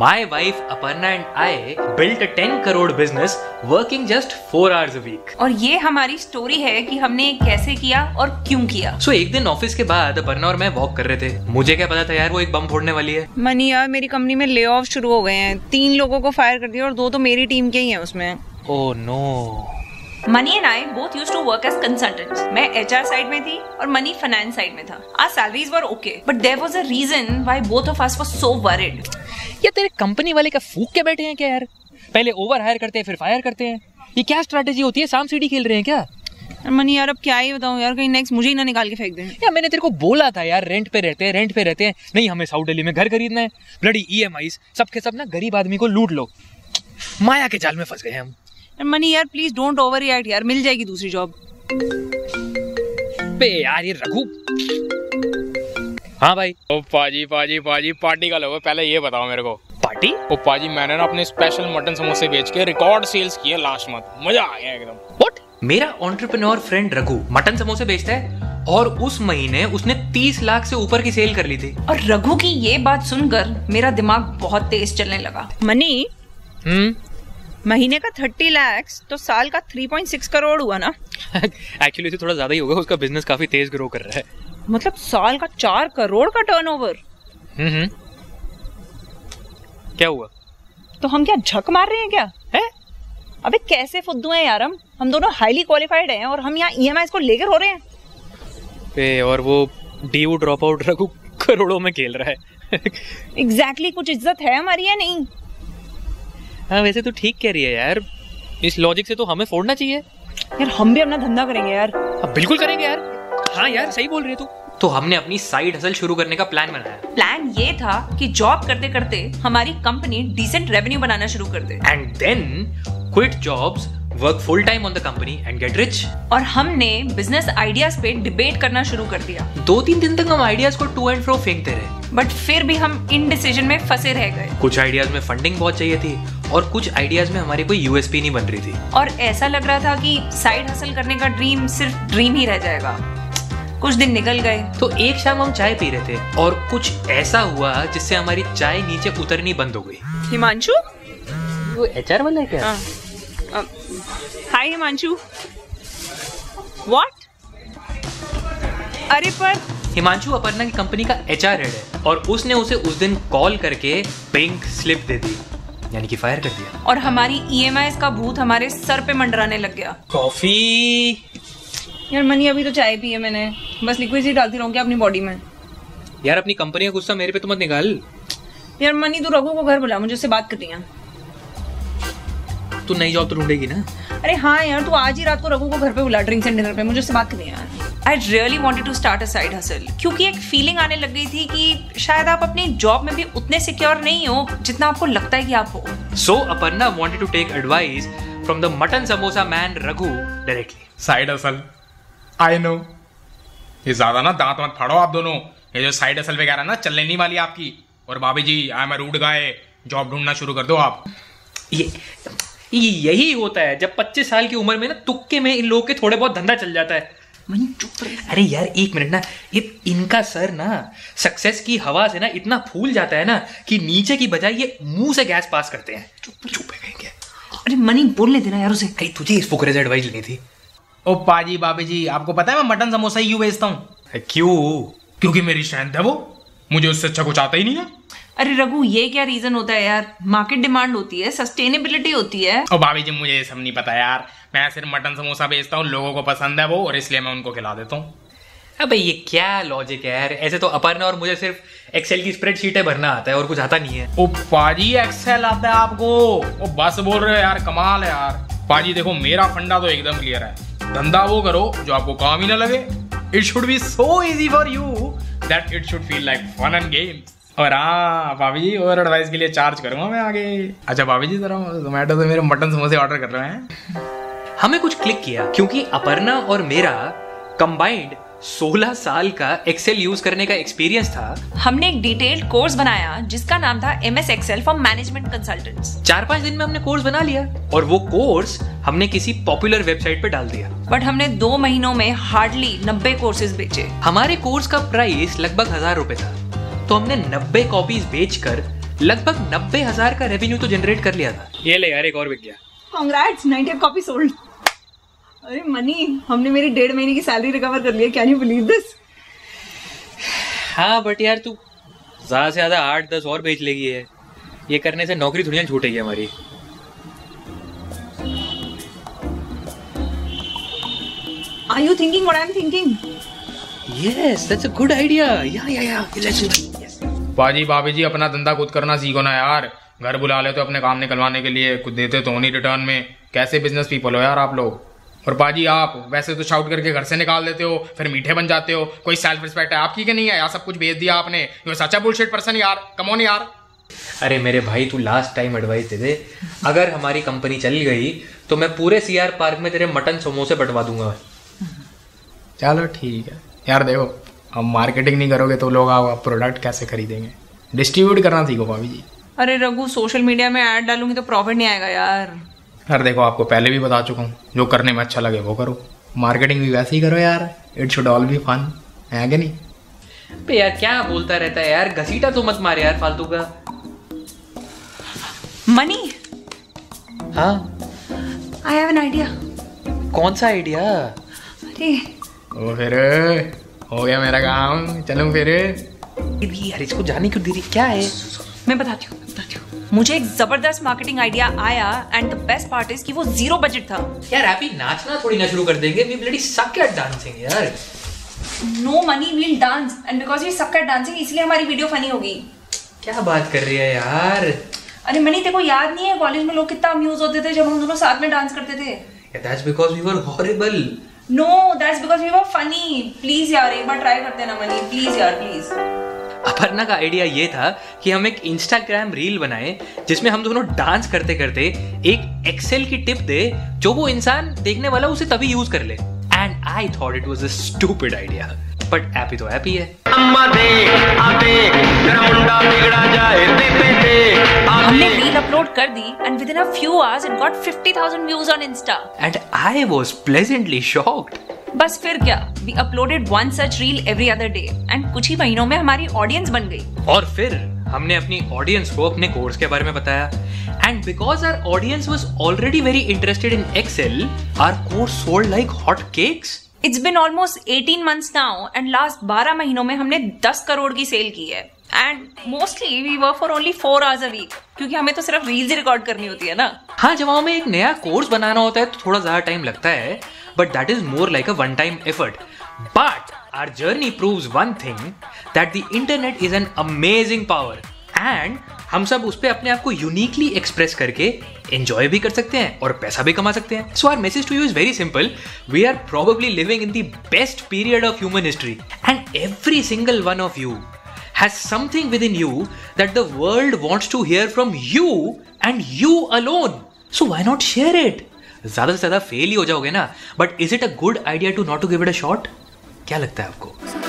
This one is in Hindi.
My wife Aparna and I built a 10 crore business working just 4 hours a week. और ये हमारी स्टोरी है कि हमने कैसे किया और क्यों किया। सो so, एक दिन ऑफ़िस के बाद अपर्ना और मैं वॉक कर रहे थे। मुझे क्या पता था यार वो एक बम फोड़ने वाली है। मनी यार मेरी कंपनी में ले ऑफ़ शुरू हो गए हैं। तीन लोगों को फायर कर दिया और दो तो मेरी टीम के ही हैं उसमें। ओह no Mani and I both use to work as consultants मैं एचआर साइड में थी और मनी फाइनेंस साइड में था। Our salaries were okay but there was a reason why both of us were so worried ये तेरे कंपनी वाले का फूक के बैठे हैं क्या यार? पहले ओवर हायर करते हैं फिर फायर करते हैं। ये क्या स्ट्रेटेजी होती है? साम सीढ़ी खेल रहे हैं क्या? मनी यार अब क्या ही बताऊँ यार कहीं नेक्स्ट मुझे ही ना निकाल के फेंक दें। यार मैंने तेरे को बोला था यार रेंट पे रहते हैं रेंट पे रहते हैं। नहीं हमें साउथ दिल्ली में घर खरीदना है। ब्लडी ईएमआईस सबके सब ना गरीब आदमी को लूट लो। माया के जाल में फंस गए हम। मनी यार प्लीज़ डोंट ओवर रिएक्ट यार मिल जाएगी दूसरी जॉब बे यार ये रघु। हाँ भाई। ओ पाजी पाजी पाजी पार्टी का लोगो पहले ये बताओ मेरे को। पार्टी? ओ पाजी मैंने ना अपने स्पेशल मटन समोसे बेच के रिकॉर्ड सेल्स किए लास्ट मंथ मज़ा आ गया एकदम। व्हाट मेरा एंटरप्रेन्योर फ्रेंड रघु मटन समोसे बेचता है और उस महीने उसने 30 लाख से ऊपर की सेल कर ली थी। और रघु की ये बात सुनकर मेरा दिमाग बहुत तेज चलने लगा। मनी हम्म। महीने का थर्टी लैक्स तो साल का थ्री पॉइंट सिक्स करोड़ हुआ ना। एक्चुअली थोड़ा ज़्यादा ही होगा उसका बिज़नेस काफ़ी तेज ग्रो कर रहा है। मतलब साल का चार करोड़ का टर्नओवर हम्म हम्म। क्या हुआ? तो हम क्या झक मार रहे हैं क्या? है? अबे कैसे फुद्दू हैं यार हम? हम दोनों हाईली क्वालिफाइड हैं और हम यहाँ ई को लेकर हो रहे हैं। पे और वो डी ड्रॉप आउट रखू करोड़ों में खेल रहा है। एग्जैक्टली exactly, कुछ इज़्ज़त है हमारी या नहीं? हाँ वैसे तो ठीक कह रही है यार। इस लॉजिक से तो हमें फोड़ना चाहिए। यार हम भी अपना धंधा करेंगे यार। अब बिल्कुल करेंगे यार। हाँ यार सही बोल रही है तू। तो हमने अपनी साइड हसल शुरू करने का प्लान बनाया। प्लान ये था कि जॉब करते करते हमारी कंपनी डिसेंट रेवेन्यू बनाना शुरू कर दे। And then quit jobs work full time on the company and get rich और हमने बिज़नेस आइडियाज़ पे डिबेट करना शुरू कर दिया। दो तीन दिन तक हम आइडियाज़ को टू एंड फ्रो फेंकते रहे। बट फिर भी हम इन डिसीज़न में फंसे रह गए। कुछ आइडियाज़ में फंडिंग बहुत चाहिए थी और कुछ आइडियाज़ में हमारी कोई यूएसपी नहीं बन रही थी। और ऐसा लग रहा था कि साइड हासिल करने का ड्रीम सिर्फ़ ड्रीम ही रह जाएगा। कुछ दिन निकल गए। तो एक शाम हम चाय पी रहे थे और कुछ ऐसा हुआ जिससे हमारी चाय नीचे उतरनी बंद हो गई। हिमांशु? वो एचआर वाला है क्या? हाय हिमांशु। व्हाट अरे पर हिमांशु अपर्णा की कंपनी का एचआर हेड है और उसने उसे उस दिन कॉल करके पिंक स्लिप दे दी यानी कि फायर कर दिया। और हमारी ईएमआई का भूत हमारे सर पे मंडराने लग गया। कॉफ़ी यार मनी अभी तो चाय पी है मैंने। बस लिक्विड ही डालती रहूँगी अपनी बॉडी में। यार अपनी कंपनी का गुस्सा मेरे पे तो मत निकाल। यार मनी तू रघु को घर बुला मुझे उससे बात करनी है। तू नई जॉब तो ढूंढेगी ना? अरे हाँ यार तू आज ही रात को रघु को घर पे बुला ड्रिंक्स एंड डिनर पे मुझे उससे बात करनी है यार। I really wanted to start a side hustle क्योंकि एक फीलिंग आने लग गई थी कि शायद आप अपनी जॉब में भी उतने सिक्योर नहीं हो जितना आपको लगता है कि आप हो। So Aparna wanted to take advice from the mutton samosa man Raghu directly side hustle I know ये ज़्यादा ना दांत मत फाड़ो आप दोनों। ये जो साइड असल वगैरह ना चलने नहीं वाली आपकी। और भाभी जी I am rude guy job ढूंढना शुरू कर दो आप। ये ये यही होता है जब 25 साल की उम्र में ना तुक्के में इन लोगों के थोड़े बहुत धंधा चल जाता है। मनी चुप रहे अरे यार एक मिनट ना ये इनका सर ना सक्सेस की हवा से ना इतना फूल जाता है ना कि नीचे की बजाय ये मुँह से गैस पास करते हैं। चुप चुप है अरे मनी बोलने देना यार उसे। कहीं तुझे इस फुकरे से एडवाइस लेनी थी? ओ पाजी बाबी जी आपको पता है मैं मटन समोसा ही क्यों बेचता हूँ? क्यों? क्योंकि मेरी स्ट्रेंथ है वो। मुझे उससे अच्छा कुछ आता ही नहीं है। अरे रघु ये क्या रीजन होता है यार? मार्केट डिमांड होती है सस्टेनेबिलिटी होती है। ओ भाभी जी मुझे ये सब नहीं पता यार। मैं सिर्फ़ मटन समोसा बेचता हूँ लोगों को पसंद है वो और इसलिए मैं उनको खिला देता हूँ। अबे ये क्या लॉजिक है यार? ऐसे तो अपर्णा और मुझे सिर्फ़ एक्सेल की स्प्रेडशीटें भरना आता है और कुछ आता नहीं है। ओ पाजी एक्सेल आता है आपको। ओ बस बोल रहे हो यार कमाल है यार। पाजी देखो मेरा फंडा तो एकदम क्लियर है। धंधा वो करो जो आपको काम ही ना लगे। It should be so easy for you that it should feel like fun and games और हाँ भाभी जी, और एडवाइस के लिए चार्ज करूँगा मैं आगे। अच्छा भाभी जी, जरा जोमेटो से मेरे मटन समोसे ऑर्डर कर रहे हैं। हमें कुछ क्लिक किया, क्योंकि अपर्णा और मेरा कंबाइंड 16 साल का एक्सेल यूज़ करने का एक्सपीरियंस था। हमने एक डिटेल्ड कोर्स बनाया जिसका नाम था M S Excel for management consultants चार पाँच दिन में हमने कोर्स बना लिया और वो कोर्स हमने किसी पॉपुलर वेबसाइट पे डाल दिया। बट हमने दो महीनों में हार्डली नब्बे कोर्सेज बेचे। हमारे कोर्स का प्राइस लगभग हज़ार रूपए था। तो हमने नब्बे कॉपीज बेच कर लगभग नब्बे हज़ार का रेवेन्यू तो जनरेट कर लिया था। ये ले यार एक और बिक गया कांग्रेट्स 98 कॉपी सोल्ड अरे मनी हमने मेरी डेढ़ महीने की सैलरी रिकवर कर लिया कैन यू बिलीव दिस हाँ बट यार तू ज़्यादा से ज़्यादा आठ दस और बेच लेगी है ये करने से नौकरी थोड़ी ना छूटेगी हमारी। Are you thinking what I am thinking yes that's a good idea yeah yeah yeah let's do yes पाजी भाभी जी अपना धंधा खुद करना सीखो ना यार। घर बुला ले तो अपने काम निकलवाने के लिए कुछ देते तो नहीं रिटर्न में। कैसे बिज़नेस पीपल हो यार आप लोग? और पाजी आप वैसे तो शाउट करके घर से निकाल देते हो फिर मीठे बन जाते हो कोई सेल्फ रिस्पेक्ट है आपकी कि नहीं है? यार सब कुछ भेज दिया आपने? यू सच्चा बुलशिट पर्सन यार कमोन यार। अरे मेरे भाई तू लास्ट टाइम एडवाइस दे दे। अगर हमारी कंपनी चल गई तो मैं पूरे सीआर पार्क में तेरे मटन समोसे बटवा दूँगा। चलो ठीक है। यार देखो अब मार्केटिंग नहीं करोगे तो लोग आप प्रोडक्ट कैसे खरीदेंगे? डिस्ट्रीब्यूट करना सीखो भाभी जी। अरे रघु सोशल मीडिया में ऐड डालूँगी तो प्रॉफिट नहीं आएगा यार। यार देखो आपको पहले भी बता चुका हूँ जो करने में अच्छा लगे वो करो। मार्केटिंग भी वैसे ही करो यार it should all be fun है कि नहीं? बे यार क्या बोलता रहता है यार? घसीटा तो मत मारे यार फालतू का। मनी? हाँ? आई हैव एन आइडिया कौन सा आइडिया अरे। ओ फिर हो गया मेरा काम चलूँ फिर। दीदी यार इसको जाने क्यों दीदी क्या है? मैं बताती हूँ बताती हूँ। मुझे एक ज़बरदस्त मार्केटिंग आइडिया आया and the best part is कि वो ज़ीरो बजट था। यार अभी नाचना थोड़ी ना शुरू कर देंगे। We bloody suck at dancing यार। No Mani will dance and because we suck at dancing इसलिए हमारी वीडियो फनी होगी। क्या बात कर रही है यार? अरे मनी तेको याद नहीं है कॉलेज में लोग कितना अम्यूज होते थे जब हम दोनों साथ में डांस करते थे? That's because we were horrible no that's because we were funny please यार एक बार ट्राई करते ना मनी। प्लीज़ यार प्लीज़ अपर्णा का आइडिया ये था कि हम एक इंस्टाग्राम रील बनाए जिसमें हम दोनों डांस करते करते एक एक्सेल की टिप दे जो वो इंसान देखने वाला उसे तभी यूज़ कर ले। And I thought it was a stupid idea but happy तो हैप्पी है। अम्मा देख आ मुंडा बिगड़ा जाए दे दे दे हमने रील अपलोड कर दी and within a few hours it got 50000 views on insta and I was pleasantly shocked बस फिर क्या? We uploaded one such reel every other day and कुछ ही महीनों में हमारी ऑडियंस बन गई। और फिर हमने अपनी ऑडियंस को अपने कोर्स के बारे में बताया। And because our audience was already very interested in Excel our course sold like hot cakes it's been almost 18 months now and last 12 महीनों में हमने 10 करोड़ की सेल की है। And mostly we work for only four hours a week क्योंकि हमें तो सिर्फ़ रील्स ही रिकॉर्ड करनी होती है ना। हाँ जब हमें एक नया कोर्स बनाना होता है तो थोड़ा ज़्यादा टाइम लगता है। But that is more like a one time effort but our journey proves one thing that the internet is an amazing power and हम सब उस पर अपने आप को यूनिकली एक्सप्रेस करके एंजॉय भी कर सकते हैं और पैसा भी कमा सकते हैं। So our message to you is very simple we are probably living in the best period of human history and every single one of you has something within you that the world wants to hear from you and you alone. So why not share it? ज़्यादा से ज़्यादा फेल ही हो जाओगे ना. But is it a good idea to not to give it a shot क्या लगता है आपको?